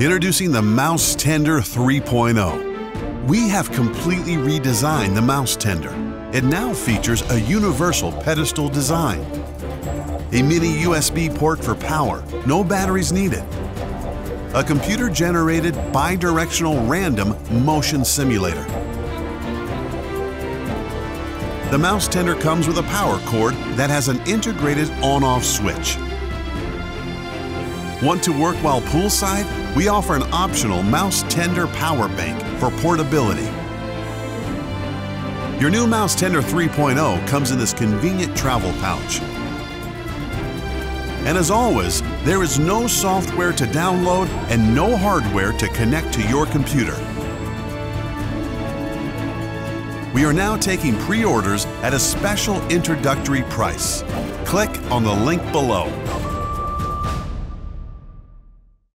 Introducing the Mouse Tender 3.0. We have completely redesigned the Mouse Tender. It now features a universal pedestal design, a mini USB port for power, no batteries needed, a computer-generated bidirectional random motion simulator. The mouse tender comes with a power cord that has an integrated on-off switch. Want to work while poolside? We offer an optional mouse tender power bank for portability. Your new Mouse Tender 3.0 comes in this convenient travel pouch. And as always, there is no software to download and no hardware to connect to your computer. We are now taking pre-orders at a special introductory price. Click on the link below.